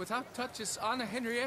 without touches Anna Henrietta